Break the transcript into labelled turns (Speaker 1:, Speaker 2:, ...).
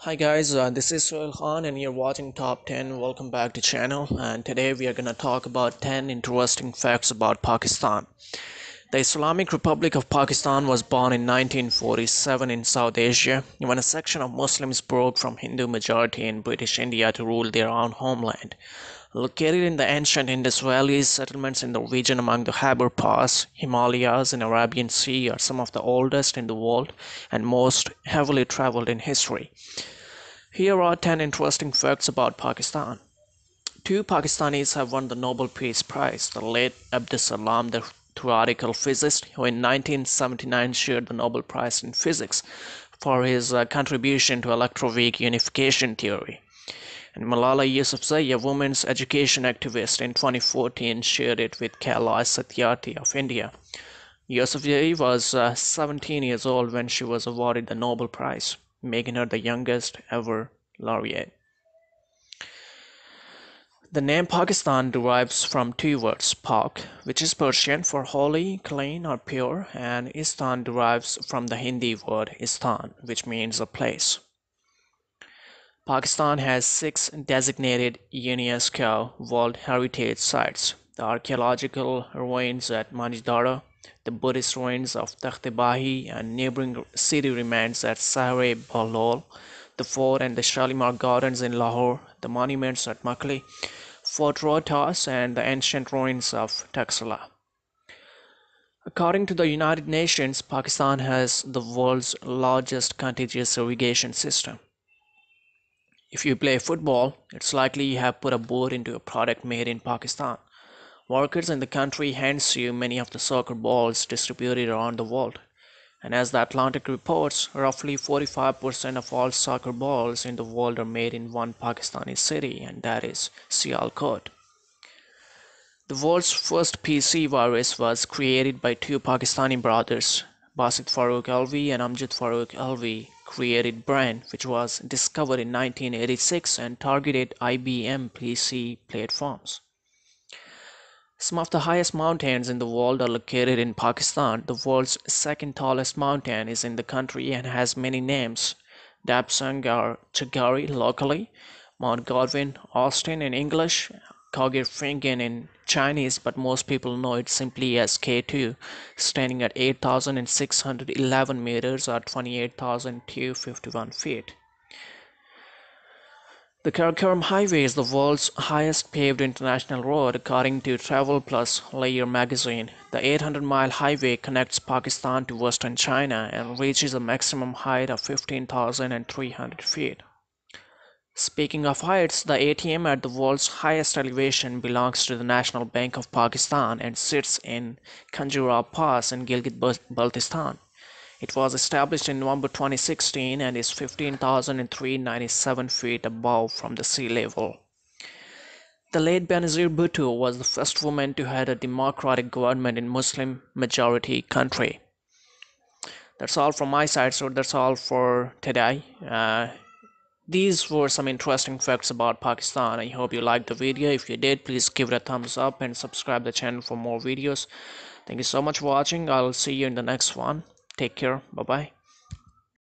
Speaker 1: Hi guys, uh, this is Sohail Khan and you're watching Top 10. Welcome back to channel and today we are to talk about 10 interesting facts about Pakistan. The Islamic Republic of Pakistan was born in 1947 in South Asia when a section of Muslims broke from Hindu majority in British India to rule their own homeland. Located in the ancient Indus Valley, settlements in the region among the Khyber Pass, Himalayas, and Arabian Sea are some of the oldest in the world and most heavily traveled in history. Here are 10 interesting facts about Pakistan. Two Pakistanis have won the Nobel Peace Prize. The late Abdus Salam, the theoretical physicist who in 1979 shared the Nobel Prize in Physics for his uh, contribution to electroweak unification theory. And Malala Yousafzai, a women's education activist, in 2014 shared it with Kailash Satyarthi of India. Yousafzai was uh, 17 years old when she was awarded the Nobel Prize, making her the youngest ever laureate. The name Pakistan derives from two words, Pak, which is Persian for holy, clean, or pure, and Istan derives from the Hindi word Istan, which means a place. Pakistan has six designated UNESCO World Heritage Sites. The archaeological ruins at Mohenjo-daro, the Buddhist ruins of Takht-e-Bahi and neighboring city remains at Sahre Bahlol, the fort and the Shalimar Gardens in Lahore, the monuments at Makli, Fort Rohtas and the ancient ruins of Taxila. According to the United Nations, Pakistan has the world's largest contiguous irrigation system. If you play football, it's likely you have put a boot into a product made in Pakistan. Workers in the country hands you many of the soccer balls distributed around the world. And as the Atlantic reports, roughly 45% of all soccer balls in the world are made in one Pakistani city, and that is Sialkot. The world's first PC virus was created by two Pakistani brothers, Basit Farooq Alvi and Amjad Farooq Alvi created Brain, which was discovered in 1986 and targeted IBM PC platforms. Some of the highest mountains in the world are located in Pakistan. The world's second tallest mountain is in the country and has many names. Dapsang or Chogori locally, Mount Godwin, Austen in English, Qogir Feng in Chinese, but most people know it simply as K2, standing at 8,611 meters or 28,251 feet. The Karakoram Highway is the world's highest paved international road according to Travel Plus Leisure magazine. The 800-mile highway connects Pakistan to western China and reaches a maximum height of 15,300 feet. Speaking of heights, the ATM at the world's highest elevation belongs to the National Bank of Pakistan and sits in Khunjerab Pass in Gilgit-Baltistan. It was established in November 2016 and is 15,397 feet above from the sea level. The late Benazir Bhutto was the first woman to head a democratic government in Muslim majority country. That's all from my side, so that's all for today. Uh, these were some interesting facts about Pakistan. I hope you liked the video. If you did, please give it a thumbs up and subscribe the channel for more videos. Thank you so much for watching. I'll see you in the next one. Take care. Bye bye.